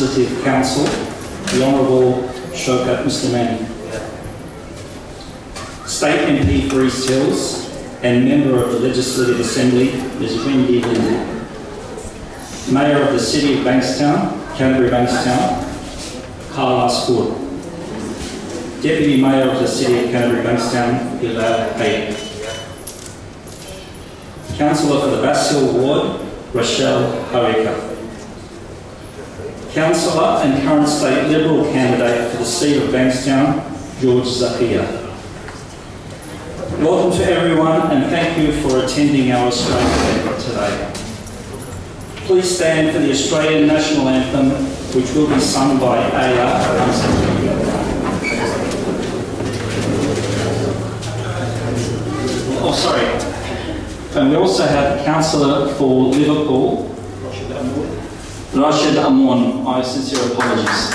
Legislative Council, the Honourable Shaoquett Moselmane, State MP for East Hills and Member of the Legislative Assembly, Ms. Wendy Lindsay, Mayor of the City of Bankstown, Canterbury Bankstown, Khal Asfour, Deputy Mayor of the City of Canterbury Bankstown, Bilal Hayek, Councillor for the Bass Hill Ward, Rochelle Harika. Councillor and current state Liberal candidate for the seat of Bankstown, George Zakhia. Welcome to everyone and thank you for attending our Australian event today. Please stand for the Australian National Anthem, which will be sung by Aya. Oh, sorry. And we also have Councillor for Liverpool, Rashid Amon, our sincere apologies.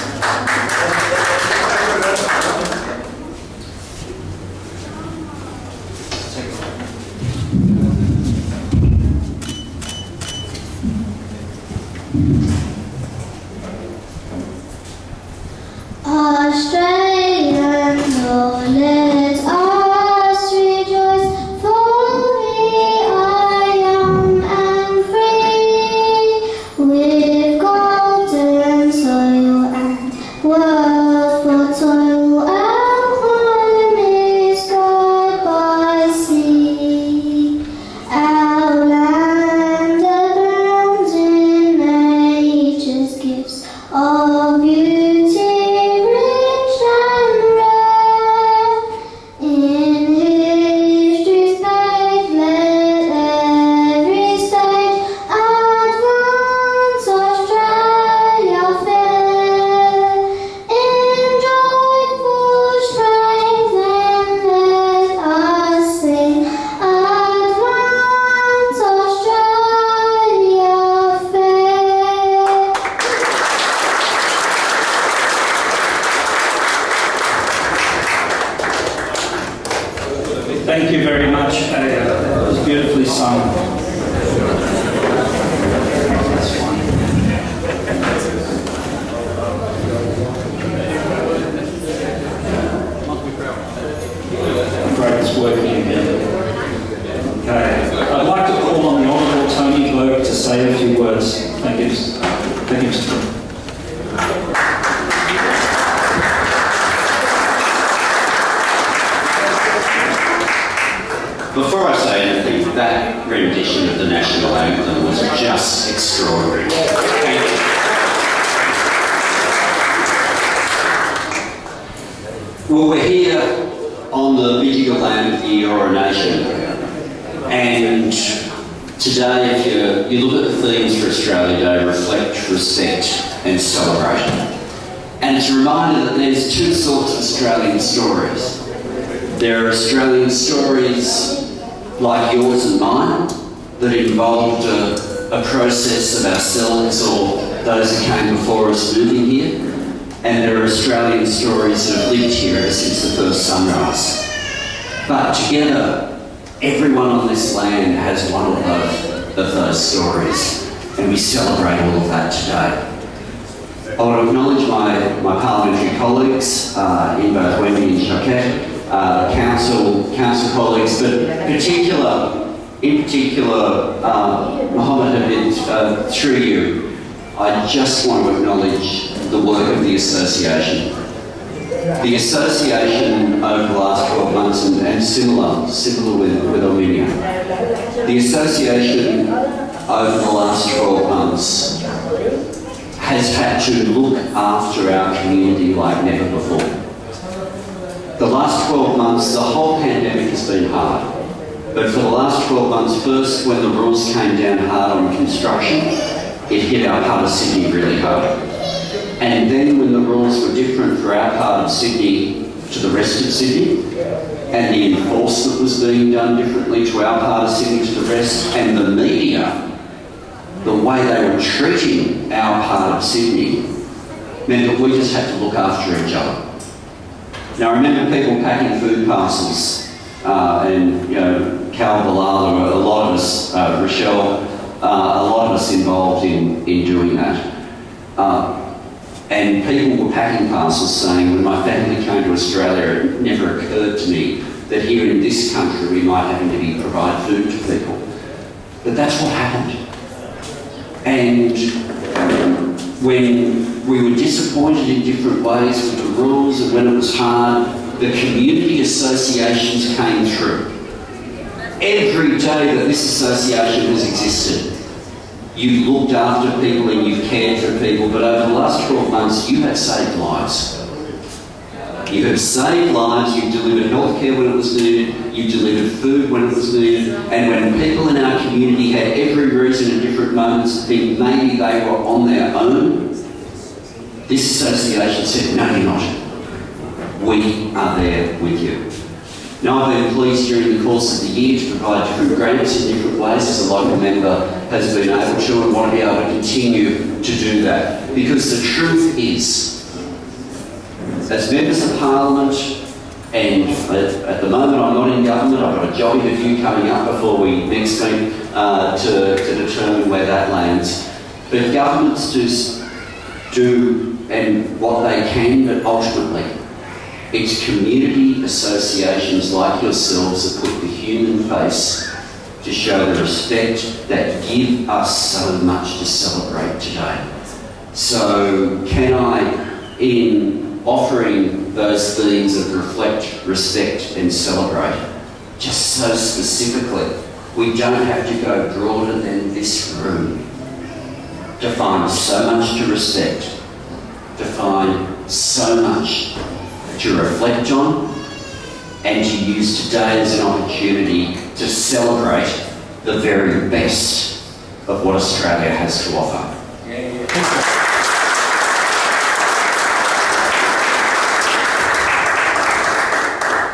In particular, uh, Mohammed Habib, uh, through you, I just want to acknowledge the work of the association. The association over the last 12 months, and, and similar, similar with, with Armenia, the association over the last 12 months has had to look after our community like never before. The last 12 months, the whole pandemic has been hard. But for the last 12 months, first when the rules came down hard on construction, it hit our part of Sydney really hard. And then when the rules were different for our part of Sydney to the rest of Sydney, and the enforcement was being done differently to our part of Sydney to the rest, and the media, the way they were treating our part of Sydney, meant that we just had to look after each other. Now I remember people packing food parcels, uh, and you know, Cal were a lot of us, uh, Rochelle, uh, a lot of us involved in, in doing that. Uh, and people were packing parcels saying, when my family came to Australia, it never occurred to me that here in this country we might have to be provide food to people. But that's what happened. And when we were disappointed in different ways with the rules and when it was hard, the community associations came through. Every day that this association has existed, you've looked after people and you've cared for people, but over the last 12 months, you have saved lives. You have saved lives, you've delivered healthcare when it was needed, you delivered food when it was needed, and when people in our community had every reason at different moments to think maybe they were on their own, this association said, no, you're not. We are there with you. Now, I've been pleased during the course of the year to provide different grants in different ways as a local member has been able to and want to be able to continue to do that. Because the truth is, as members of parliament, and at, the moment I'm not in government, I've got a job interview coming up before we next meet uh, to, to determine where that lands. But governments do, do and what they can, but ultimately it's community associations like yourselves that put the human face to show the respect that give us so much to celebrate today. So can I, in offering those themes that reflect, respect and celebrate. Just so specifically, we don't have to go broader than this room to find so much to respect, to find so much to reflect on, and to use today as an opportunity to celebrate the very best of what Australia has to offer.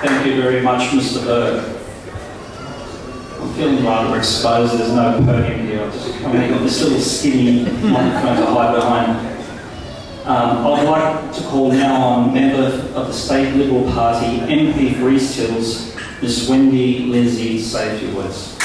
Thank you very much, Mr. Burke. I'm feeling rather exposed. There's no podium here. I've just come got this little skinny microphone to hide behind. Um, I'd like to call now on member of the State Liberal Party, MP for East Hills, Ms. Wendy Lindsay. Say a few words.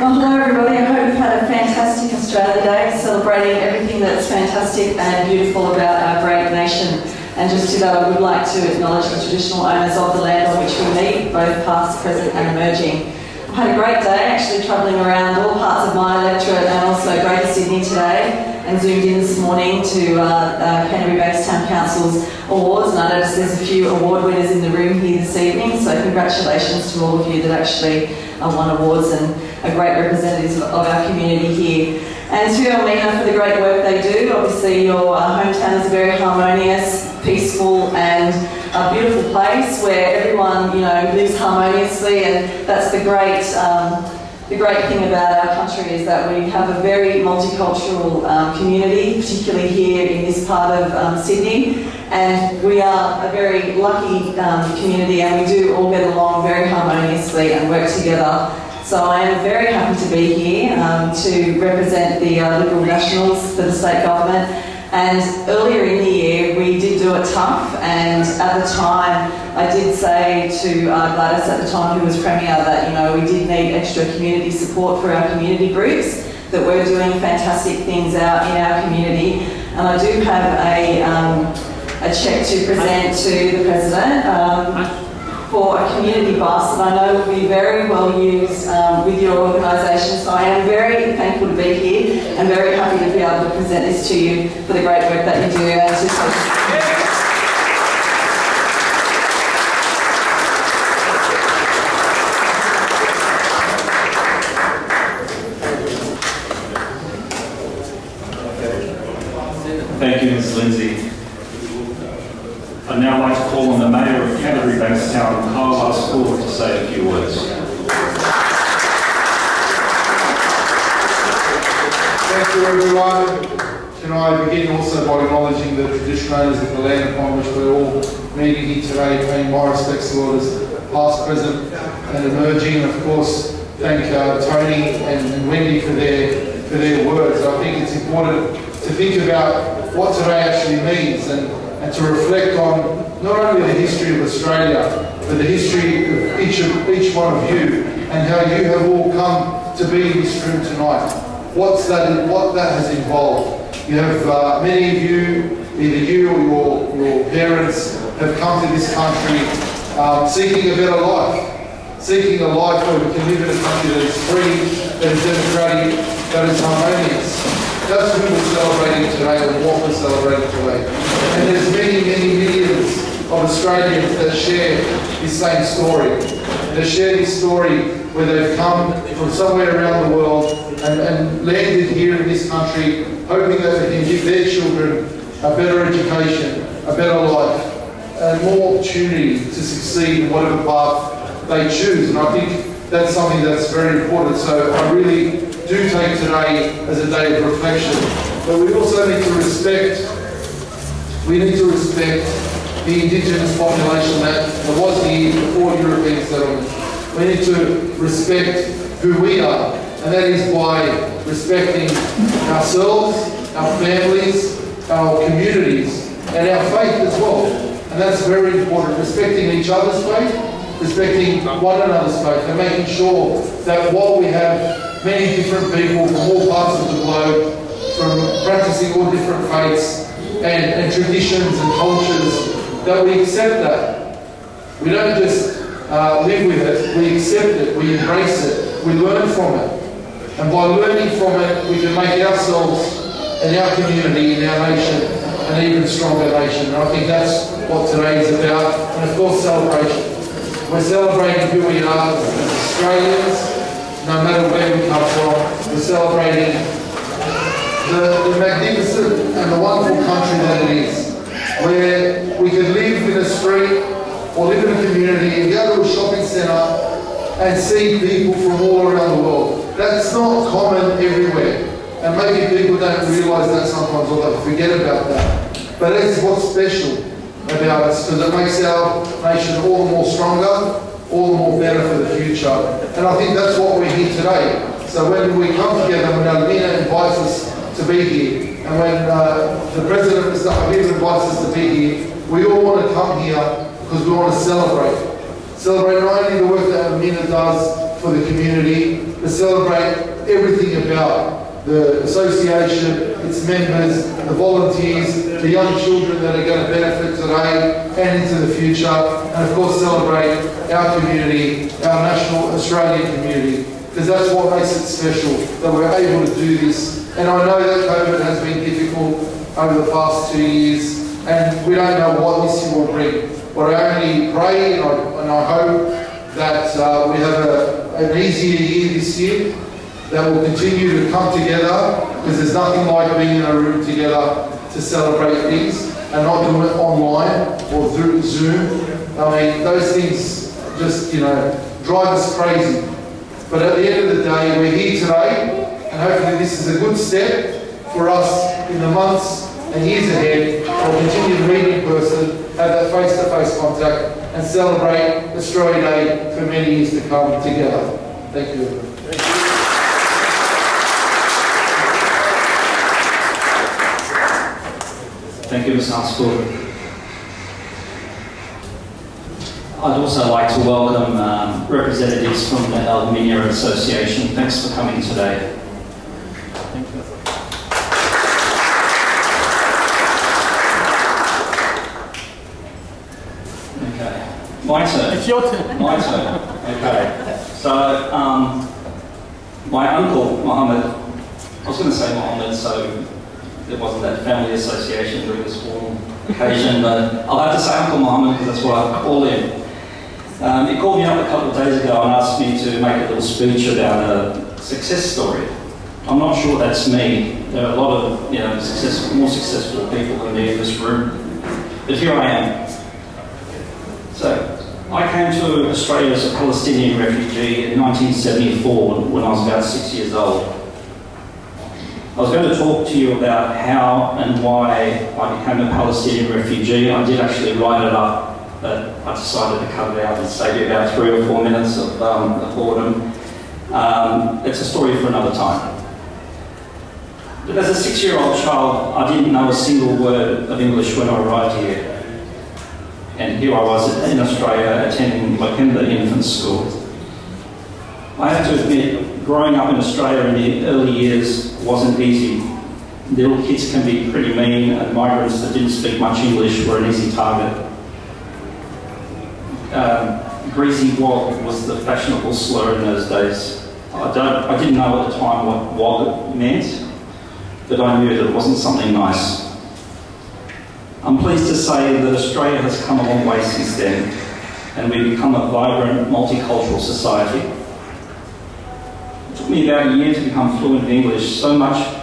Well, hello everybody. I hope you've had a fantastic Australia Day, celebrating everything that's fantastic and beautiful about our great nation. And just to that, I would like to acknowledge the traditional owners of the land on which we meet, both past, present and emerging. Had a great day actually travelling around all parts of my electorate and also Greater Sydney today and zoomed in this morning to uh, uh, Canterbury Bankstown Council's awards and I noticed there's a few award winners in the room here this evening so congratulations to all of you that actually uh, won awards and are great representatives of, of our community here. And to Elmina for the great work they do. Obviously your uh, hometown is very harmonious, peaceful and a beautiful place where everyone you know lives harmoniously and that's the great um, the great thing about our country is that we have a very multicultural um, community, particularly here in this part of um, Sydney, and we are a very lucky um, community and we do all get along very harmoniously and work together So I am very happy to be here um, to represent the uh, Liberal Nationals for the state government. And earlier in the year, we did do it tough, and at the time, I did say to uh, Gladys at the time, who was Premier, that you know we did need extra community support for our community groups, that we're doing fantastic things out in our community. And I do have a, um, a cheque to present to the President. Um, for a community bus that I know will be very well used um, with your organisation. So I am very thankful to be here and very happy to be able to present this to you for the great work that you do to Thank you, Ms Lindsay. I'd now like to call on the Mayor of Canterbury Bankstown, Khal Asfour, to say a few words. Thank you everyone. Can I begin also by acknowledging the traditional owners of the land upon which we're all meeting here today, paying my respects to elders past, present and emerging. And of course, thank uh, Tony and, and Wendy for their, for their words. I think it's important to think about what today actually means and, and to reflect on not only the history of Australia, but the history of each, of each one of you and how you have all come to be in this room tonight. What's that, what that has involved. You have, uh, many of you, either you or your, your parents, have come to this country um, seeking a better life, seeking a life where we can live in a country that is free, that is democratic, that is harmonious. Who we're celebrating today and what we're celebrating today. And there's many, many millions of Australians that share this same story. They share this story where they've come from somewhere around the world and, and landed here in this country hoping that they can give their children a better education, a better life, and more opportunity to succeed in whatever path they choose. And I think that's something that's very important. So I really do take today as a day of reflection. But we also need to respect, we need to respect the indigenous population that was here before European settlement. We need to respect who we are, and that is by respecting ourselves, our families, our communities, and our faith as well. And that's very important, respecting each other's faith, respecting one another's faith, and making sure that while we have many different people from all parts of the globe, from practicing all different faiths and, and traditions and cultures, that we accept that. We don't just uh, live with it, we accept it, we embrace it, we learn from it. And by learning from it, we can make ourselves and our community and our nation an even stronger nation. And I think that's what today is about. And of course, celebration. We're celebrating who we are as Australians, no matter where we come from. We're celebrating the, the magnificent and the wonderful country that it is, where we can live in a street or live in a community and go to a shopping centre and see people from all around the world. That's not common everywhere. And maybe people don't realise that sometimes or they forget about that. But that's what's special about us because it makes our nation all the more stronger, all the more better for the future. And I think that's what we're here today. So when we come together, when Elmina invites us to be here, and when uh, the President, Mr. Habib, invites us to be here, we all want to come here because we want to celebrate. Celebrate not only the work that Elmina does for the community, but celebrate everything about the association, its members, the volunteers, the young children that are going to benefit today and into the future, and of course celebrate our community, our national Australian community, because that's what makes it special, that we're able to do this. And I know that COVID has been difficult over the past two years, and we don't know what this year will bring. But I only pray and I, and I hope that uh, we have a, an easier year this year, that will continue to come together, because there's nothing like being in a room together to celebrate things and not do it online or through Zoom. I mean, those things just, you know, drive us crazy. But at the end of the day, we're here today, and hopefully this is a good step for us in the months and years ahead. We'll continue to meet in person, have that face-to-face contact, and celebrate Australia Day for many years to come together. Thank you. everyone. Thank you, Ms. Hunsford. I'd also like to welcome um, representatives from the Aluminium Association. Thanks for coming today. Okay, my turn. It's your turn. My turn. Okay. So, um, my uncle, Mohammed, I was going to say Mohammed, so there wasn't that family association during this formal occasion, but I'll have to say Uncle Mohammed because that's what I call him. Um, he called me up a couple of days ago and asked me to make a little speech about a success story. I'm not sure that's me. There are a lot of you know, success, more successful people than me in this room, but here I am. So, I came to Australia as a Palestinian refugee in 1974 when I was about six years old. I was going to talk to you about how and why I became a Palestinian refugee. I did actually write it up, but I decided to cut it out and save you about three or four minutes of, um, of boredom. Um, it's a story for another time. But as a six-year-old child, I didn't know a single word of English when I arrived here. And here I was in Australia attending Lakemba Infant School. I have to admit, growing up in Australia in the early years wasn't easy. Little kids can be pretty mean, and migrants that didn't speak much English were an easy target. Um, greasy wog was the fashionable slur in those days. I, don't, I didn't know at the time what wog meant, but I knew that it wasn't something nice. I'm pleased to say that Australia has come a long way since then, and we've become a vibrant, multicultural society. Took me about a year to become fluent in English, so much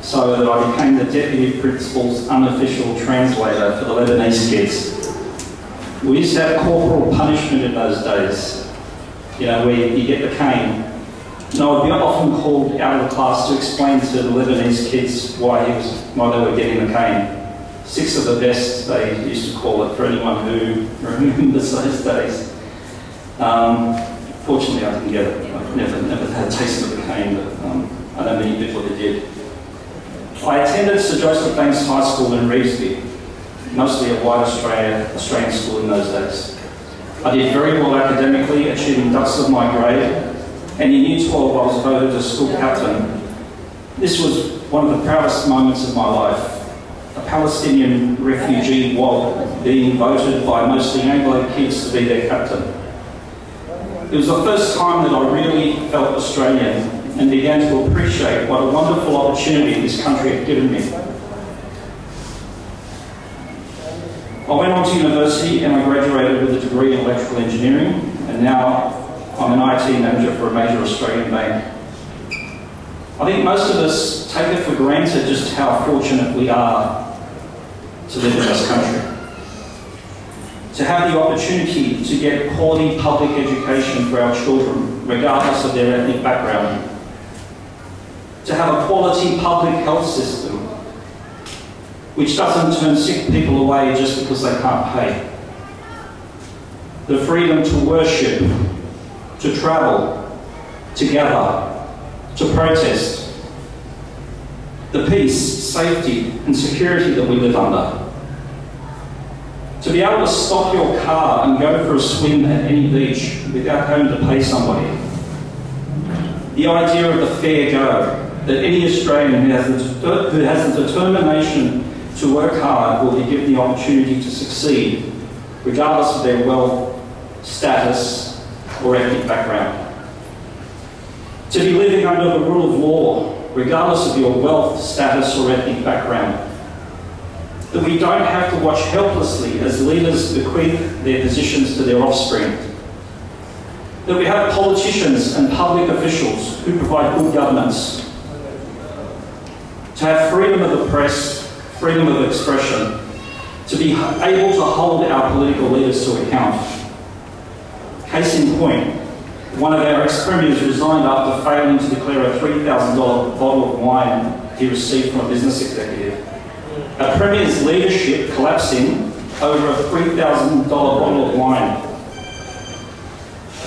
so that I became the deputy principal's unofficial translator for the Lebanese kids. We used to have corporal punishment in those days, you know, where you get the cane. And I would be often called out of the class to explain to the Lebanese kids why, he was, why they were getting the cane. Six of the best, they used to call it, for anyone who remembers those days. Um, fortunately, I didn't get it. Never, never had a taste of the cane, but um, I know many people that did. I attended Sir Joseph Banks High School in Revesby, mostly a white Australia, Australian school in those days. I did very well academically, achieving dux of my grade, and in Year 12 I was voted as school captain. This was one of the proudest moments of my life. A Palestinian refugee WOG being voted by mostly Anglo kids to be their captain. It was the first time that I really felt Australian and began to appreciate what a wonderful opportunity this country had given me. I went on to university and I graduated with a degree in electrical engineering and now I'm an IT manager for a major Australian bank. I think most of us take it for granted just how fortunate we are to live in this country. To have the opportunity to get quality public education for our children, regardless of their ethnic background. To have a quality public health system which doesn't turn sick people away just because they can't pay. The freedom to worship, to travel, to gather, to protest. The peace, safety, and security that we live under. To be able to stop your car and go for a swim at any beach without having to pay somebody. The idea of the fair go, that any Australian who has the, who has the determination to work hard will be given the opportunity to succeed, regardless of their wealth, status, or ethnic background. To be living under the rule of law, regardless of your wealth, status, or ethnic background. That we don't have to watch helplessly as leaders bequeath their positions to their offspring. That we have politicians and public officials who provide good governance. To have freedom of the press, freedom of expression, to be able to hold our political leaders to account. Case in point, one of our ex-premiers resigned after failing to declare a $3,000 bottle of wine he received from a business executive. A premier's leadership collapsing over a $3,000 bottle of wine.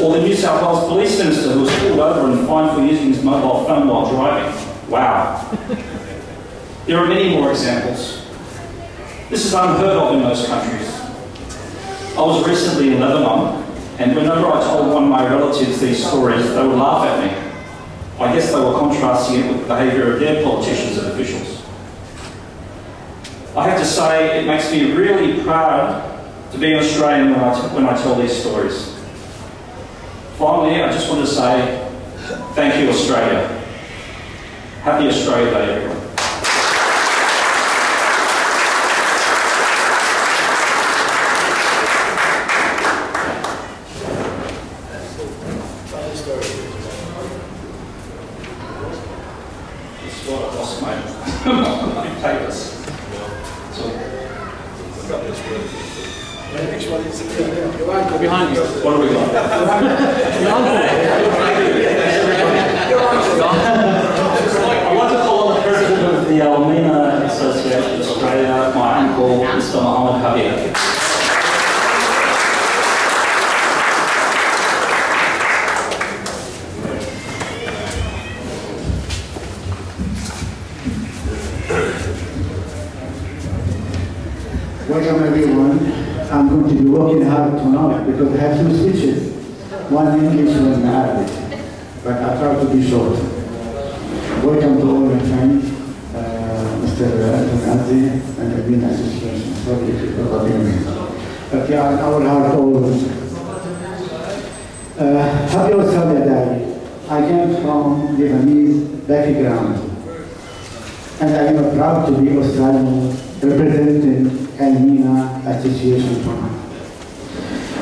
Or the New South Wales police minister who was pulled over and fined for using his mobile phone while driving. Wow. There are many more examples. This is unheard of in most countries. I was recently in Lebanon, and whenever I told one of my relatives these stories, they would laugh at me. I guess they were contrasting it with the behaviour of their politicians and officials. I have to say, it makes me really proud to be an Australian when I, when I tell these stories. Finally, I just want to say thank you, Australia. Happy Australia Day, everyone. This is what I lost my, my papers. So, Behind you. what have we got? I'd like to call on the president of the Elmina Association Australia, my uncle, Mr. Mohammed Habib. Welcome everyone. I'm going to be working hard tonight because I have two speeches, one English, in Arabic, but I try to be short. Welcome to all my friends, uh, Mr. Anton Azzi and the Green Association. Sorry if you forgot your name. But yeah, in our heart always. Uh, happy Australia Day. I came from Lebanese background and I am proud to be Australian representing Elmina Association Fund.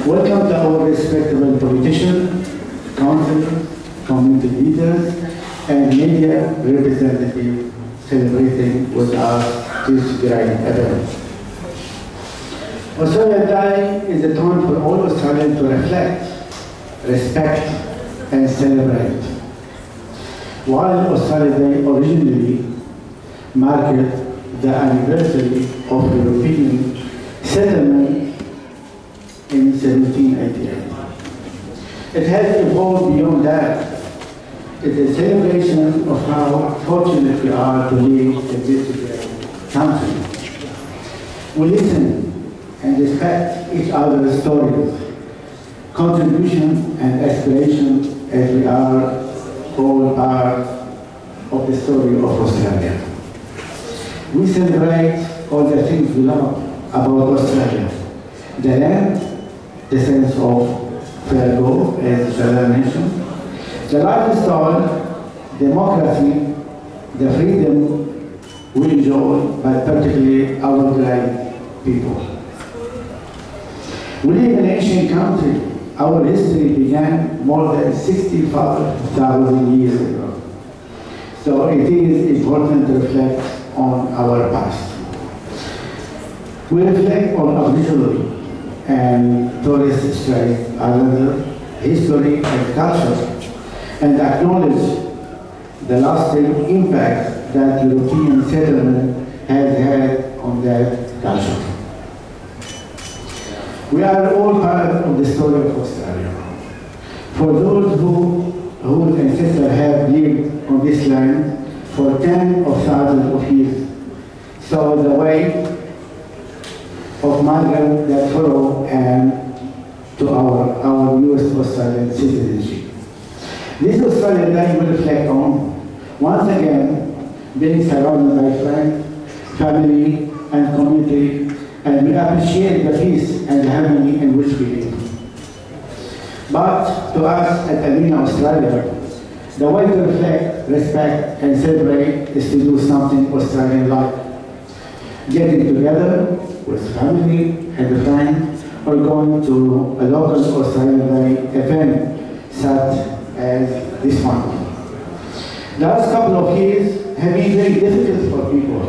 Welcome to our respectable politicians, councillors, community leaders, and media representatives celebrating with us this great event. Australia Day is a time for all Australians to reflect, respect, and celebrate. While Australia Day originally marked the anniversary of European settlement in 1788. It has evolved beyond that. It's a celebration of how fortunate we are to live in this country. We listen and respect each other's stories, contribution and aspiration as we are all part of the story of Australia. We celebrate all the things we love about Australia. The land, the sense of fair go, as Australia mentioned, the life lifestyle, democracy, the freedom we enjoy, but particularly our great people. We live in an ancient country. Our history began more than 65,000 years ago. So it is important to reflect on our past. We reflect on original and Torres Strait Islander history and culture and acknowledge the lasting impact that European settlement has had on that culture. We are all part of the story of Australia. For those who, whose ancestors have lived on this land for tens of thousands of years, saw the way of migrants that follow and to our, our newest Australian citizenship. This Australian Day will reflect on, once again, being surrounded by friends, family, and community, and we appreciate the peace and harmony in which we live. But to us at Elmina Australia, the way to reflect, respect, and celebrate is to do something Australian-like. Getting together with family and friends, or going to a local Australian Day event such as this one. The last couple of years have been very difficult for people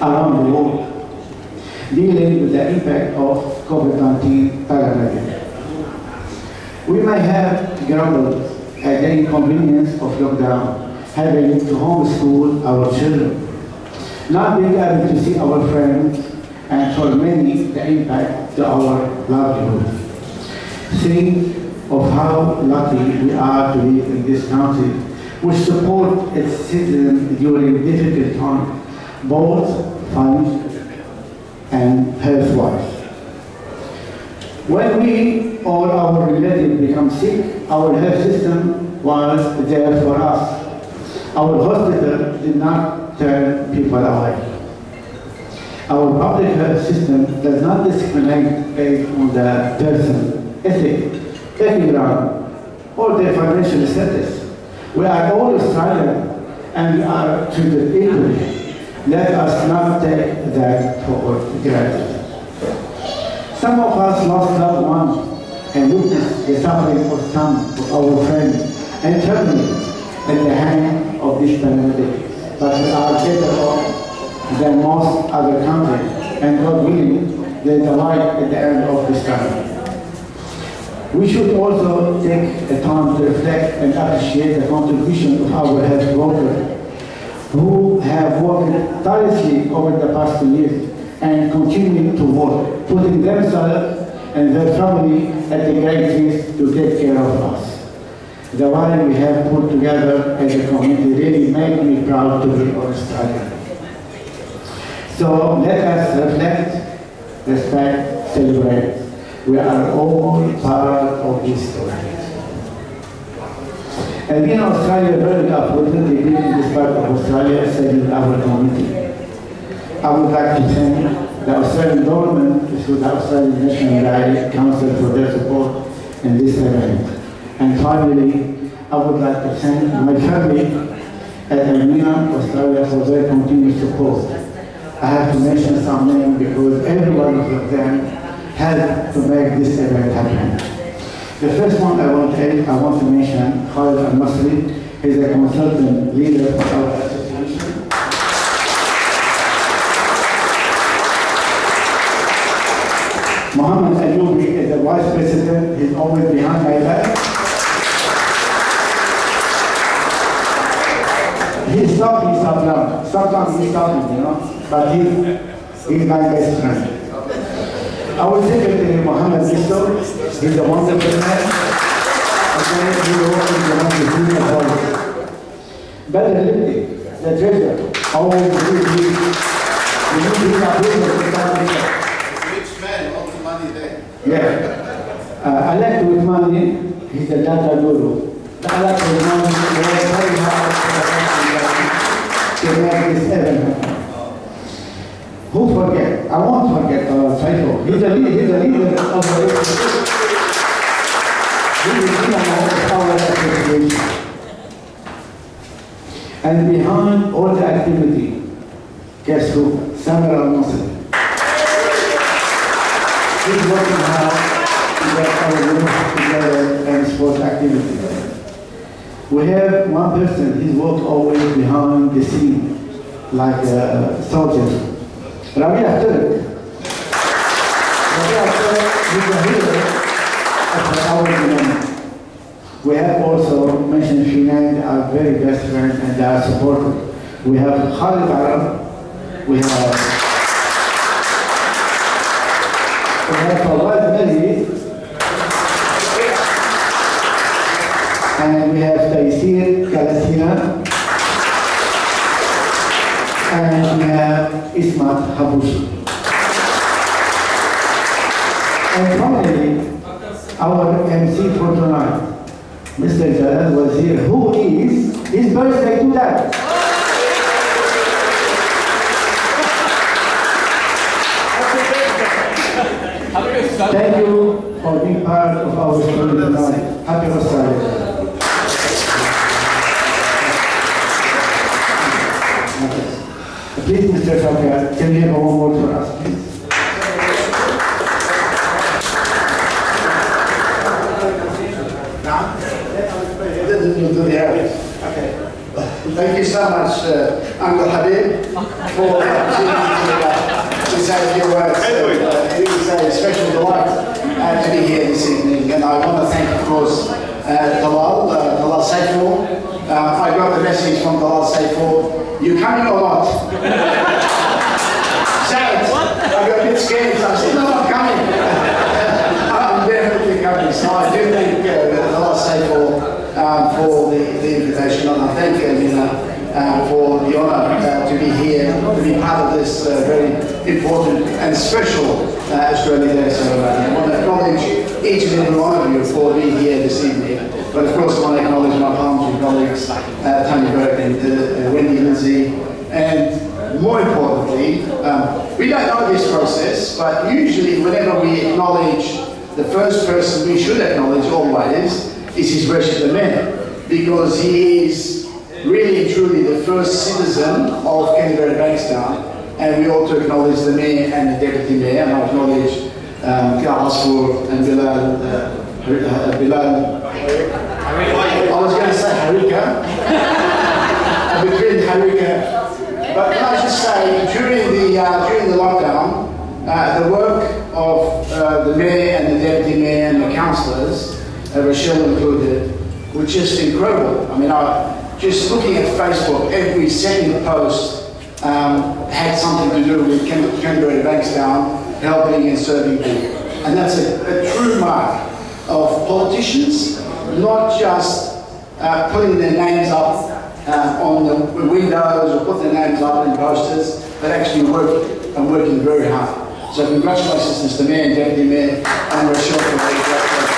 around the world dealing with the impact of COVID-19 pandemic. We may have grumbled at the inconvenience of lockdown, having to homeschool our children, not being able to see our friends, and for many, the impact to our livelihood. Think of how lucky we are to live in this country, which support its citizens during difficult times, both financially and health-wise. When we or our relatives become sick, our health system was there for us. Our hospital did not turn people away. Our public health system does not discriminate based on the person, ethic, background, or their financial status. We are all Australian and are treated equally. Let us not take that for granted. Some of us lost loved ones and witnessed the suffering of some of our friends and family at the hand of this pandemic. But we are better off than most other countries, and God willing, there is a light at the end of this tunnel. We should also take a time to reflect and appreciate the contribution of our health workers who have worked tirelessly over the past two years and continue to work, putting themselves and their family at the great risk to take care of us. The one we have put together as a community really made me proud to be Australian. So let us reflect, respect, celebrate. We are all part of this story. And in Australia, very unfortunately, in this part of Australia, serving our community. I would like to thank the Australian government through the Australian National Day Council for their support in this event. And finally, I would like to thank my family at Elmina, Australia for their continued support. I have to mention some names because every one of them helped to make this event happen. The first one I want to, I want to mention, Khalid Al-Masri, is a consultant leader of our association. Mohammed Ayoubi is the vice president, he's always behind my back. He's talking sometimes, sometimes he's talking, you know, but he's, he's my best friend. Our secretary, Mohammed Bisto, he's a wonderful man. Again, he works in the senior voice. Badr Lipti, the treasurer, always really, we need to be a business in South Africa. Rich man, lots of money there. Yeah. Uh, I like with money, he's a data guru. I like with money, he works very hard make this. Who forget? I won't forget uh, Saifo. He's a leader, he's a leader of the He is of our association. And behind all the activity, guess who? Samir al-Masri. He's working hard to get our group together and sports activities. We have one person, he's worked always behind the scene, like a soldier. Rabia Turk. Rabia Turk is a hero of our. We have also mentioned names, our very best friends and they are supported. We have Khalid Arab, we have we have Fawad Mali, and we have Taysir Kalasina, and we have Ismat Habushi. And finally, our MC for tonight, Mr. Jalal was here, who is his birthday today. Thank you for being part of our story tonight. Happy Australia. Please, Mr. Can you have one word for us, please? Thank you so much, uh, Uncle Habib, for the opportunity to, uh, to say a few words. Uh, it is a special delight uh, to be here this evening, and I want to thank, of course, uh, Dalal, uh, Dalal Saifor. Uh, I got the message from Dalal Saifor, you coming or not? Say it. I got a bit scared. So I'm still I'm coming. I'm definitely coming. So I do think uh, that I'll say for, um, for the, the invitation, and I thank you, Amina. Uh, for the honor uh, to be here, to be part of this uh, very important and special uh, Day. So I want to acknowledge each and every one of you for being here this evening. But of course, I want to acknowledge my parliamentary colleagues, uh, Tony Burke and uh, uh, Wendy Lindsay, and more importantly, um, we don't know this process, but usually whenever we acknowledge the first person we should acknowledge always is His Worship the Mayor, because he is really and truly the first citizen of Canterbury Bankstown, and we ought to acknowledge the Mayor and the Deputy Mayor, and I acknowledge um, Khal and Bilal, uh, uh, Bilal I was going to say Harika. Between Harika. But can I just say, during the, uh, during the lockdown, uh, the work of uh, the mayor and the deputy mayor and the councillors, uh, Rochelle included, were just incredible. I mean, I, just looking at Facebook, every second post um, had something to do with Canterbury Bankstown helping and serving people. And that's a, a true mark of politicians, not just uh, putting their names up uh, on the windows or putting their names up in posters, but actually working and working very hard. So congratulations, Mr. Mayor and Deputy Mayor and Rochelle for work.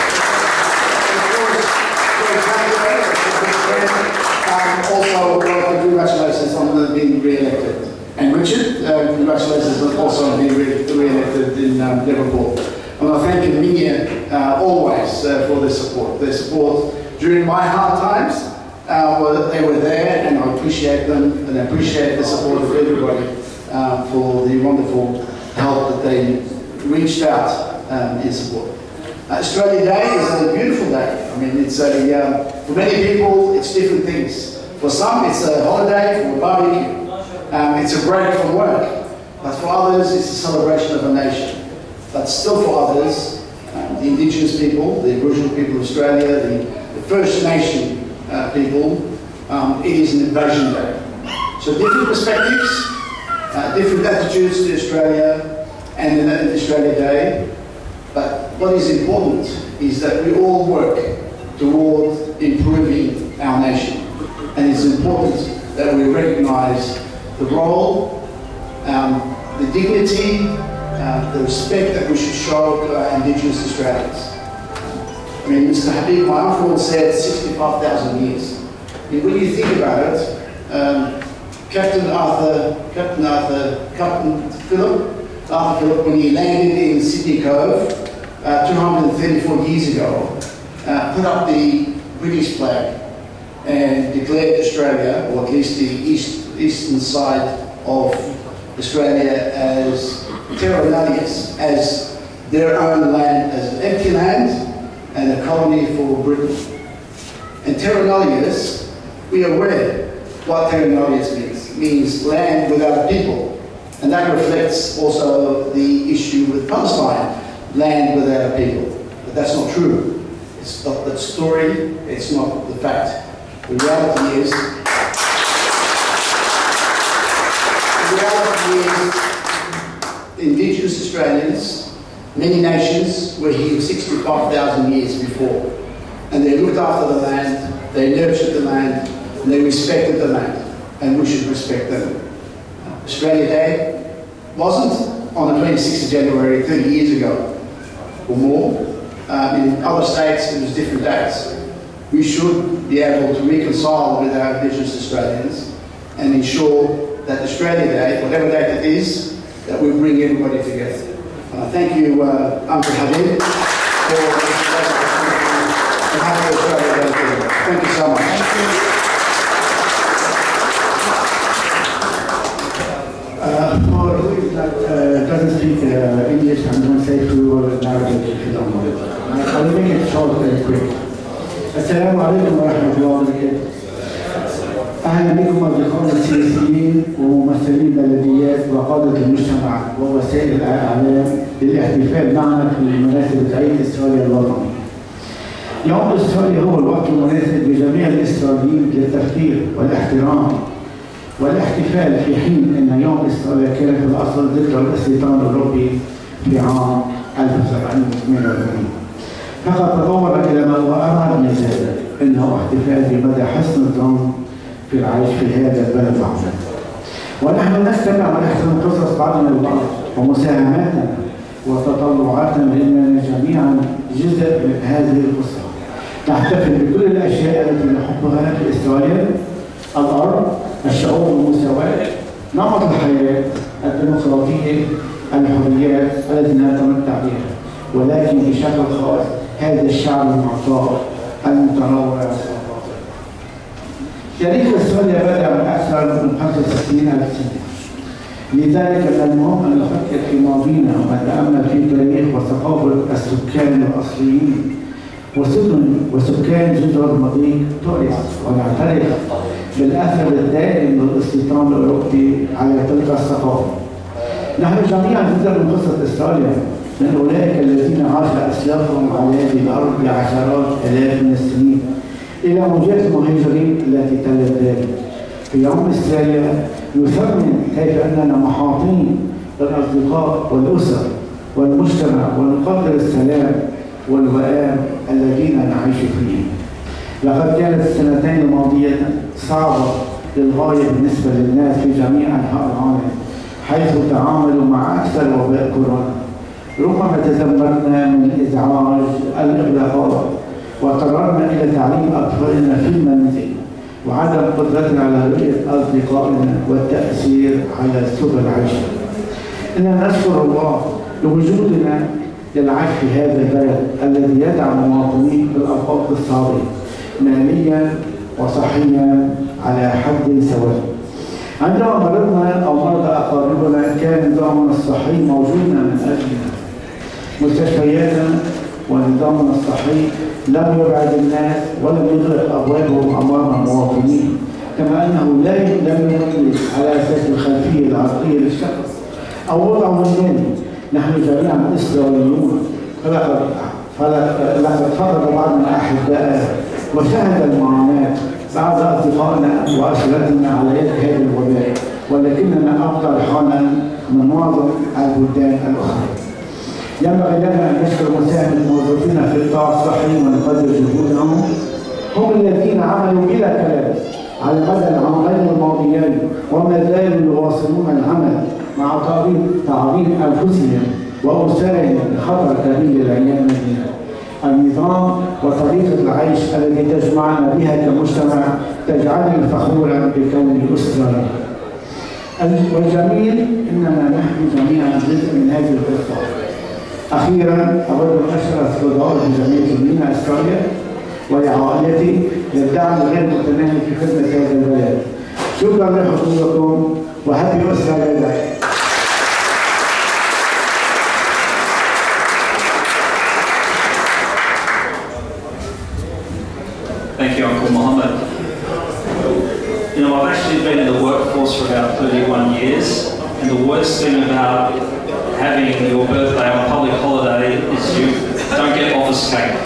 Also, congratulations on being re-elected. And Richard, uh, congratulations on also on being re- re-elected in um, Liverpool. And I thank the media uh, always uh, for their support. Their support during my hard times, uh, they were there, and I appreciate them, and I appreciate the support of everybody uh, for the wonderful help that they reached out um, in support. Australia Day is a beautiful day. I mean, it's a um, for many people, it's different things. For some, it's a holiday, for a barbecue. Um, it's a break from work. But for others, it's a celebration of a nation. But still for others, um, the Indigenous people, the Aboriginal people of Australia, the, the First Nation uh, people, um, it is an invasion day. So different perspectives, uh, different attitudes to Australia and in Australia Day. But what is important is that we all work toward improving our nation. And it's important that we recognise the role, um, the dignity, uh, the respect that we should show to our Indigenous Australians. I mean, Mr. Habib, my uncle said 65,000 years. Mean, when you think about it, um, Captain Arthur, Captain Arthur, Captain Phillip, Arthur Phillip, when he landed in Sydney Cove uh, 234 years ago, uh, put up the British flag and declared Australia, or at least the east, eastern side of Australia, as terra nullius, as their own land, as an empty land and a colony for Britain. And terra nullius, we are aware what terra nullius means. It means land without people. And that reflects also the issue with Palestine, land without people. But that's not true. It's not the story, it's not the fact. The reality is, reality is, Indigenous Australians, many nations were here 65,000 years before. And they looked after the land, they nurtured the land, and they respected the land. And we should respect them. Australia Day wasn't on the 26th of January 30 years ago or more. Um, in other states, it was different dates. We should be able to reconcile with our Indigenous Australians and ensure that Australia Day, whatever date it is, that we bring everybody together. Uh, thank you, uh, Uncle Habib, for, having Australia Day together. Thank you so much. Uh, for uh, doesn't uh, you. Uh, I will make it short and quick. Assalamu alaikum wa. أهلا بكم أصدقائنا السياسيين وممثلين البلديات وقادة المجتمع ووسائل الإعلام للاحتفال معنا في مناسبة عيد إسرائيل الوطني. يوم إسرائيل هو الوقت المناسب لجميع الإسرائيليين للتفكير والاحترام والاحتفال في حين إن يوم اسرائيل كان في الأصل ذكرى الاستيطان الأوروبي في عام 1788 فقد تطور إلى ما هو ابعد من ذلك إنه احتفال بمدى حسن الظن في العيش في هذا البلد العظيم ونحن نستمع ونحسن قصص بعضنا البعض ومساهماتنا وتطلعاتنا لأننا جميعا جزء من هذه الأسرة نحتفل بكل الأشياء التي نحبها في إسرائيل الأرض الشعوب المساواة نمط الحياة الديمقراطية الحريات التي نتمتع بها. ولكن بشكل خاص هذا الشعب المعطاء المتنوع تاريخ استراليا بدأ من أكثر من 65 ألف سنة لذلك من المهم أن نفكر في ماضينا ونتأمل في تاريخ وثقافة السكان الأصليين. وسكن وسكان جزر المضيق توريس ونعترف بالأثر الدائم للاستيطان الأوروبي على تلك الثقافة. نحن جميعا من قصة إستراليا من أولئك الذين عاش أسلافهم على هذه الأرض لعشرات آلاف من السنين. إلى موجات المهاجرين التي تلت ذلك. في يوم استراليا يثمن كيف أننا محاطين بالأصدقاء والأسر والمجتمع ونقدر السلام والوئام الذين نعيش فيهم. لقد كانت السنتين الماضية صعبة للغاية بالنسبة للناس في جميع أنحاء العالم حيث تعاملوا مع أكثر وباء كورونا. ربما تذمرنا من الإزعاج الإغلاقات واضطررنا إلى تعليم أطفالنا في المنزل وعدم قدرتنا على رؤية أصدقائنا والتأثير على سبل عيشنا. إننا نشكر الله لوجودنا للعيش في هذا البلد الذي يدعم مواطنيه بالأوقات الصعبة ماليا وصحيا على حد سواء. عندما مرضنا أو مرضى أقاربنا كان نظامنا الصحي موجودا من أجلنا. مستشفياتنا ونظامنا الصحي لم يبعد الناس ولم يغلق أبوابهم أمام المواطنين كما أنه لا لم يميز على أساس الخلفية العرقية للشخص. أو وضعه المالي نحن جميعا إسرائيليون. فلقد لقد فقد بعضنا أحبائنا وشهد المعاناة بعض أصدقائنا وأسرتنا على يد هذا الوباء. ولكننا أفضل حالا من معظم البلدان الأخرى. ينبغي لنا أن نشكر مساهم الموظفين في القطاع الصحي ونقدر جهودهم هم الذين عملوا بلا كلام على مدى العامين الماضيين وما زالوا يواصلون العمل مع تعظيم أنفسهم وأسرهم لخطر كبير الأيام. النظام وطريقة العيش التي تجمعنا بها كمجتمع تجعلني فخورا بكوني أسرة والجميل إننا نحن جميعا جزء من هذه القصة. أخيرا أود أن أشكر أصدقائي في جمعية المدينة أستراليا ولعائلتي للدعم غير متناهي في خدمة هذا البلد. شكرا لحضوركم وهذه أسرة لله. Thank you, Uncle. You know, I've actually been in the workforce for about 31 years, and the worst thing about having your birthday on don't get office cake.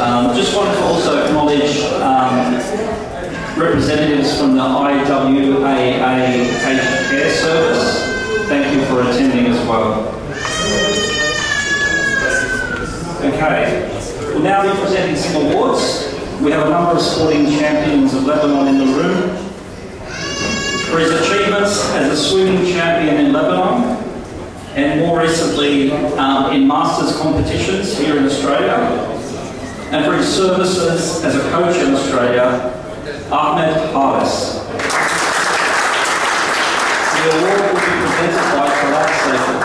Um, just wanted to also acknowledge um, representatives from the IWAA Care Service. Thank you for attending as well. Okay, we'll now be presenting some awards. We have a number of sporting champions of Lebanon in the room. For his achievements as a swimming champion in Lebanon, and more recently um, in masters competitions here in Australia, and for his services as a coach in Australia, Ahmed Haris. The award will be presented by Talat Seifel.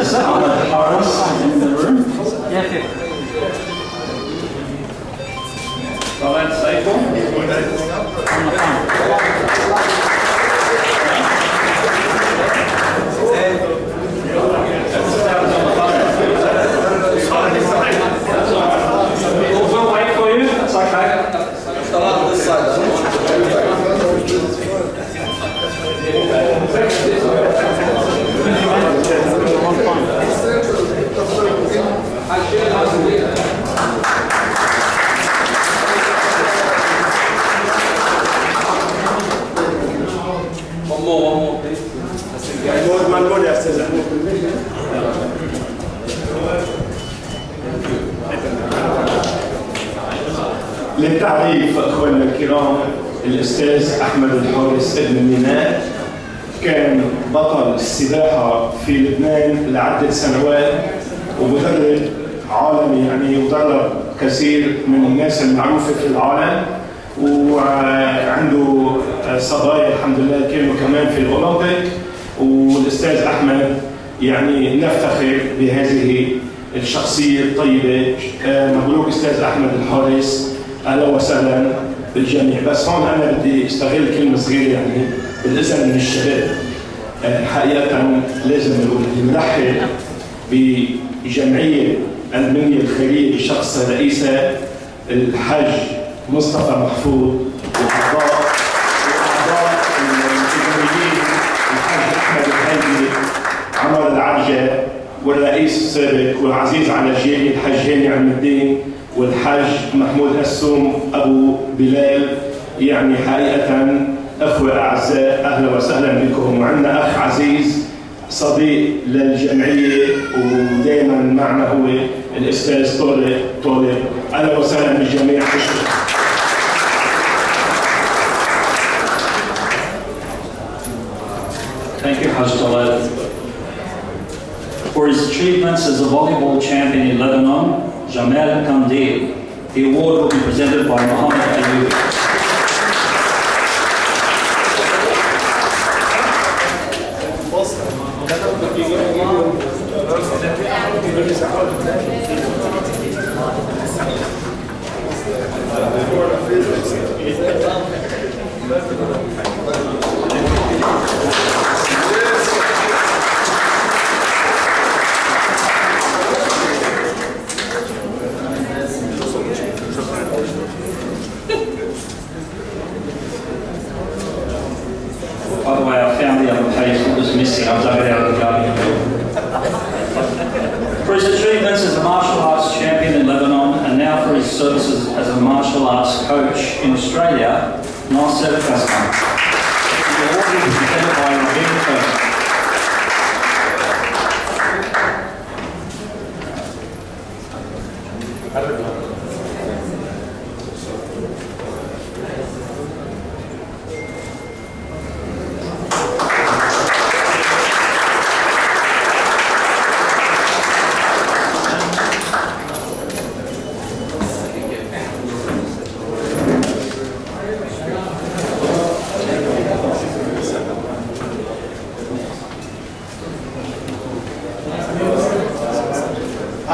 Is Ahmed Haris in the room? Yeah. Talat Seifel? We'll, نضيف اخواننا الكرام الأستاذ أحمد الحارس ابن ميناء. كان بطل السباحة في لبنان لعدة سنوات ومدرب عالمي يعني ودرب كثير من الناس المعروفة في العالم وعنده صبايا الحمد لله كانوا كمان في الأولمبيك. الأستاذ أحمد يعني نفتخر بهذه الشخصية الطيبة مبروك أستاذ أحمد الحارس أهلا وسهلا بالجميع. بس هون أنا بدي أستغل كلمة صغيرة يعني بالإذن من الشباب. آه، حقيقة لازم نقول نرحب بجمعية المنية الخيرية بشخص رئيسها الحاج مصطفى محفوظ. والرئيس السابق والعزيز على جيلي الحاج هاني عم الدين والحاج محمود هسوم أبو بلال. يعني حقيقة أخوة أعزاء أهلا وسهلا بكم. وعندنا أخ عزيز صديق للجمعية ودائما معنا هو الأستاذ طارق طارق. أهلا وسهلا بالجميع. شكرا Thank you, Haj Talal. For his achievements as a volleyball champion in Lebanon, Jamal Kandil, the award will be presented by Mohammed Ayub. By the way, I found the other page that was missing. I dug it out of the Guardian. For his achievements as a martial arts champion in Lebanon and now for his services as a martial arts coach in Australia, Nasser Kasman. The award is presented by Raheem First.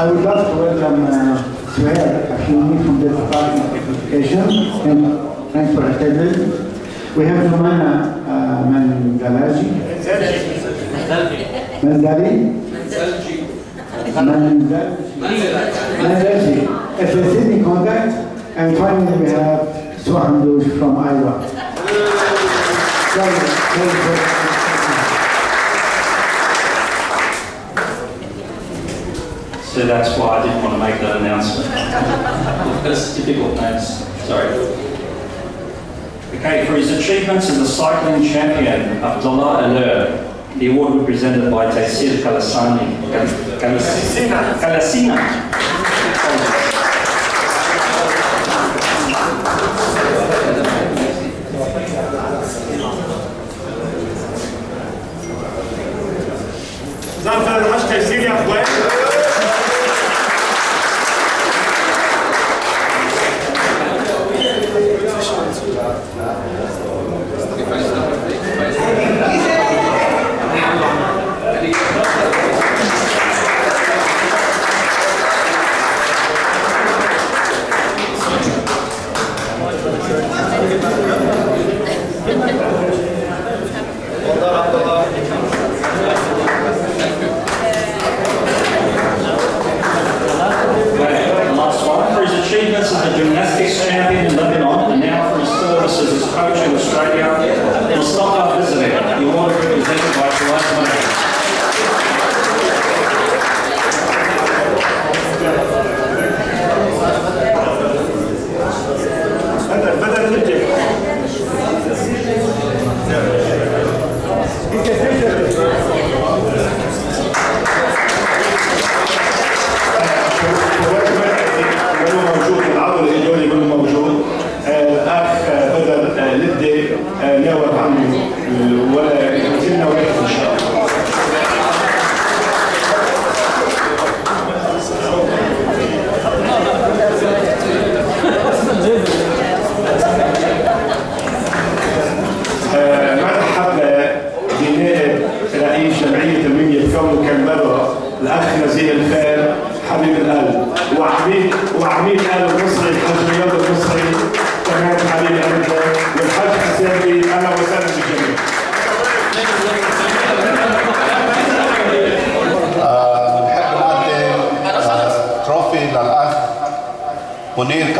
I would love to welcome uh, Suhair Afshuni from the Department of Education. And thanks for attending. We have Jumana uh, Mandalaji. Mandali? Mandalaji. Mandalaji. Sydney contact. And finally we have Suhamdush from Iowa. Very, very, So that's why I didn't want to make that announcement. That's difficult names. Sorry. Okay, for his achievements as a cycling champion, Abdullah Aler, the award be presented by Taysir Kalasani. Kal- Kalas- Kalasina.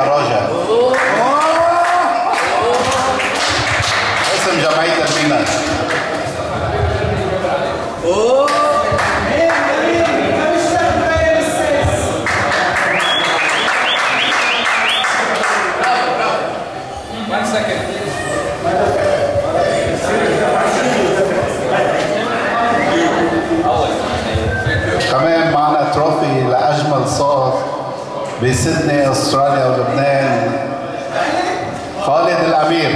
Roger. سيدني أستراليا ولبنان. خالد الأمير.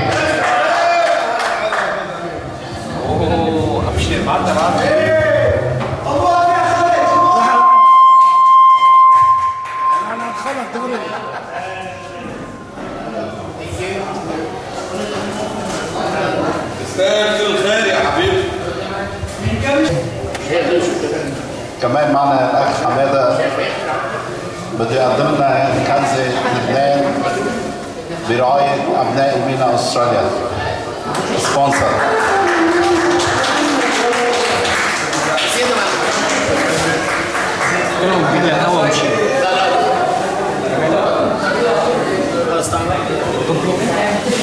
ابشر كمان معنا الاخ بدي أقدم لنا كنزه لبنان برعاية أبناء المينا أستراليا سبونسر Thank you.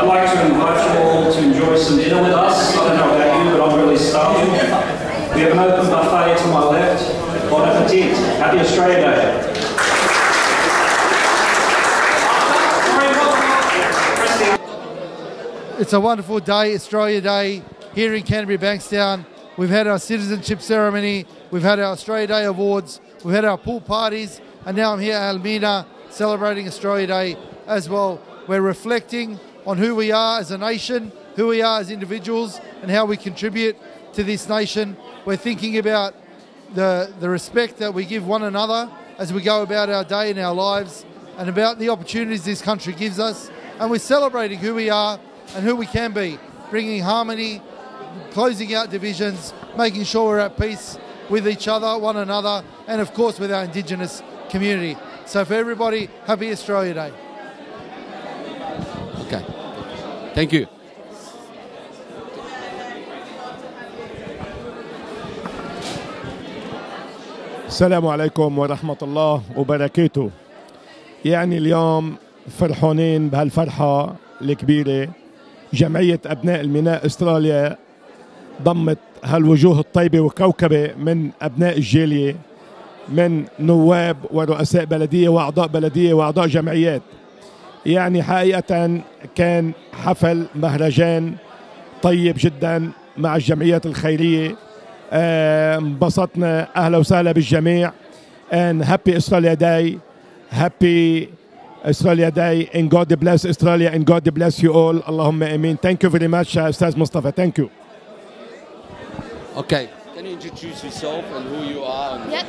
I'd like to invite you all to enjoy some dinner with us. I don't know about you, but I'm really starving. We have an open buffet to my left. Bon appetit. Happy Australia Day. It's a wonderful day, Australia Day, here in Canterbury Bankstown. We've had our citizenship ceremony, we've had our Australia Day awards, we've had our pool parties, and now I'm here at Elmina celebrating Australia Day as well. We're reflecting on who we are as a nation, who we are as individuals, and how we contribute to this nation. We're thinking about the, the respect that we give one another as we go about our day and our lives, and about the opportunities this country gives us. And we're celebrating who we are and who we can be, bringing harmony, closing out divisions, making sure we're at peace with each other, one another, and of course with our Indigenous community. So for everybody, happy Australia Day. Thank you. السلام عليكم ورحمة الله وبركاته. يعني اليوم فرحانين بهالفرحة الكبيرة. جمعية أبناء الميناء أستراليا ضمت هالوجوه الطيبة وكوكبة من أبناء الجالية من نواب ورؤساء بلدية وأعضاء بلدية وأعضاء جمعيات. يعني حقيقة كان حفل مهرجان طيب جدا مع الجمعيات الخيرية آه، انبسطنا أهلا وسهلا بالجميع and happy Australia Day happy Australia Day and God bless Australia and God bless you all اللهم امين thank you very much uh, أستاذ مصطفى thank you Okay. Can you introduce yourself and who you are? Yes.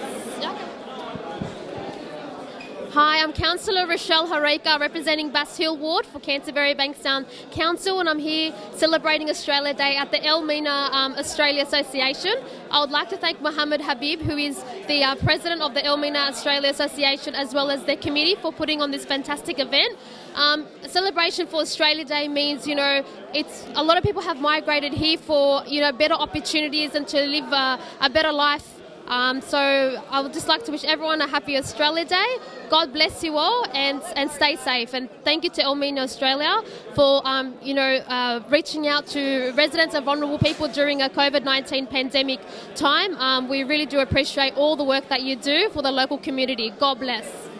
Hi, I'm Councillor Rochelle Harika, representing Bass Hill Ward for Canterbury Bankstown Council, and I'm here celebrating Australia Day at the Elmina um, Australia Association. I would like to thank Mohammed Habib, who is the uh, president of the Elmina Australia Association, as well as their committee for putting on this fantastic event. Um, celebration for Australia Day means, you know, it's a lot of people have migrated here for, you know, better opportunities and to live a, a better life um, so I would just like to wish everyone a happy Australia Day. God bless you all and, and stay safe. And thank you to Elmina Australia for um, you know uh, reaching out to residents and vulnerable people during a COVID 19 pandemic time. Um, we really do appreciate all the work that you do for the local community. God bless.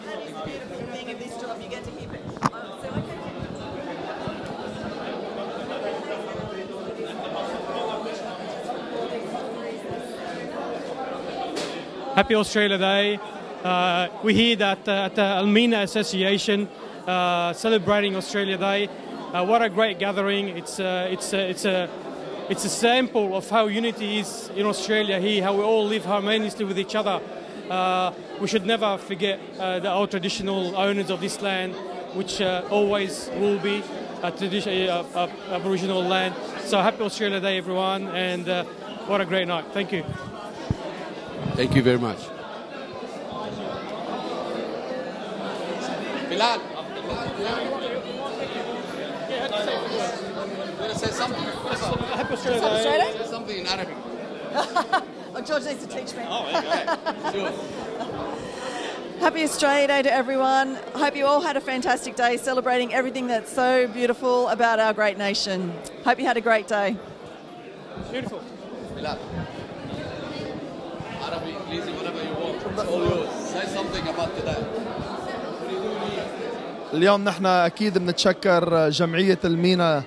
Happy Australia Day. Uh, we're here at, uh, at the Elmina Association uh, celebrating Australia Day. Uh, what a great gathering! It's uh, it's uh, it's a it's a sample of how unity is in Australia here, how we all live harmoniously with each other. We should never forget the, our traditional owners of this land, which always will be a tradition, uh, Aboriginal land. So happy Australia Day, everyone, and what a great night. Thank you. Thank you very much. Bilal. Want to say something? Happy Australia Australia? Say something in Arabic. oh, George needs to teach me. Oh, okay. Sure. Happy Australia Day to everyone. I hope you all had a fantastic day celebrating everything that's so beautiful about our great nation. Hope you had a great day. Beautiful. Bilal. Arabic, English, whatever you want. It's all yours. Say something about today. اليوم نحن أكيد بنتشكر جمعية المينا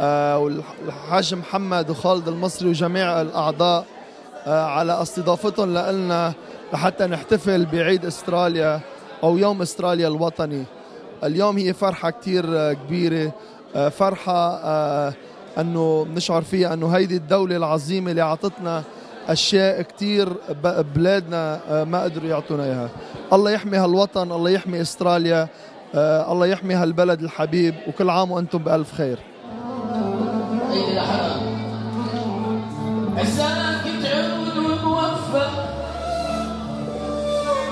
آه، والحاج محمد وخالد المصري وجميع الأعضاء آه، على استضافتهم لنا لحتى نحتفل بعيد استراليا أو يوم استراليا الوطني اليوم هي فرحة كثير آه، كبيرة فرحة أنه نشعر فيها أنه هيدي الدولة العظيمة اللي أعطتنا أشياء كثير بلادنا آه، ما قدروا يعطونا إياها. الله يحمي هالوطن الله يحمي إستراليا آه، الله يحمي هالبلد الحبيب وكل عام وأنتم بألف خير. عساك تعود وموفق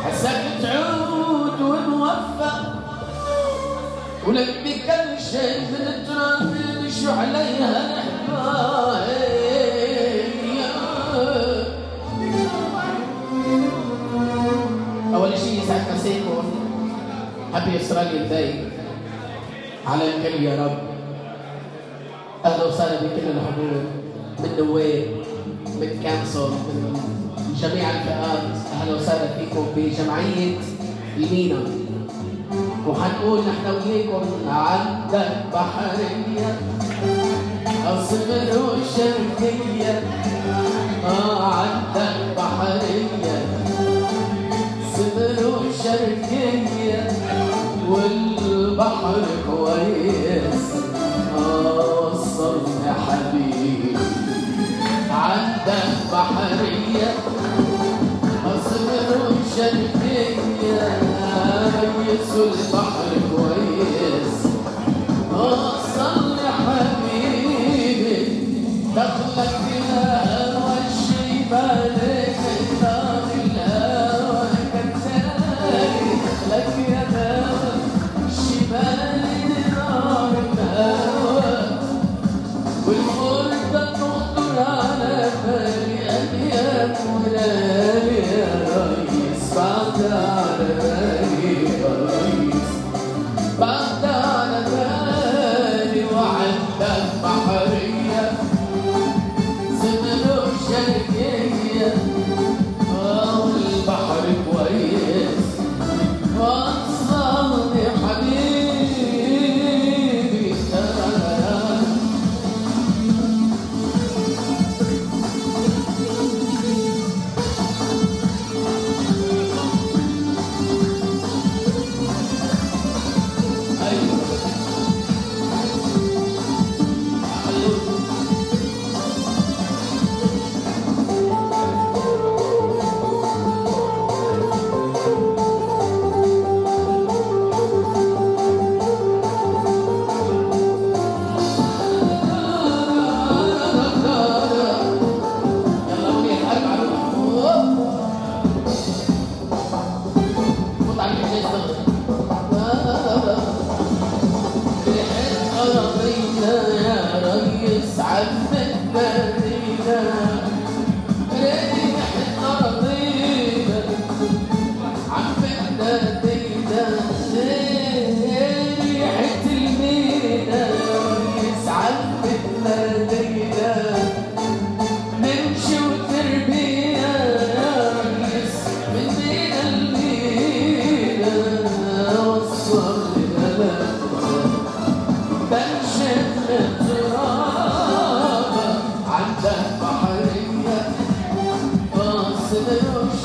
عساك تعود وموفق ولك بكل شيء من التراب يمشوا عليها الحبايب ساعتها سيكون حبي إسرائيل إزاي على الكل يا رب. أهلا وسهلا بكل الحضور من نواب من كانسر من جميع الفئات. أهلا وسهلا فيكم بجمعية يمينا وحنقول نحن وياكم عند البحرية الصبر والشرقية. آه عند بحرية أصبر وشرقية hamleli reis, bandar reis, bandar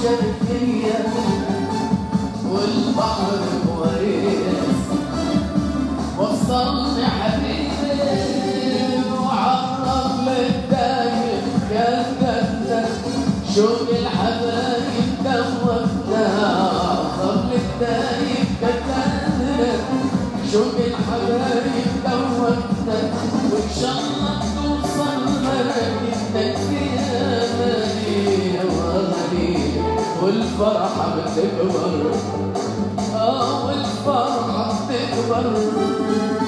شاف الدنيا والبحر كويس وصلني حبيبي وعرف للدايم كان ده شوق الحبايب دوت ده عرف للدايم كان شوق الحبايب دوت ده وإن شاء الله والفرحة بتكبر. آه، أول فرحة بتكبر.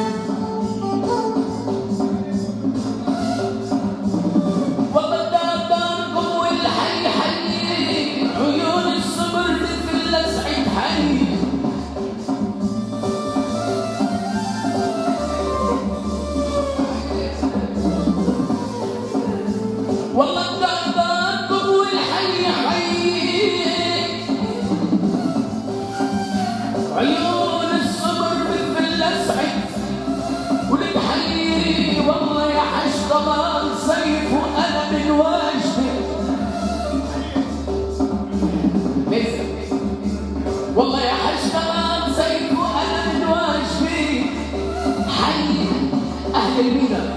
坚的。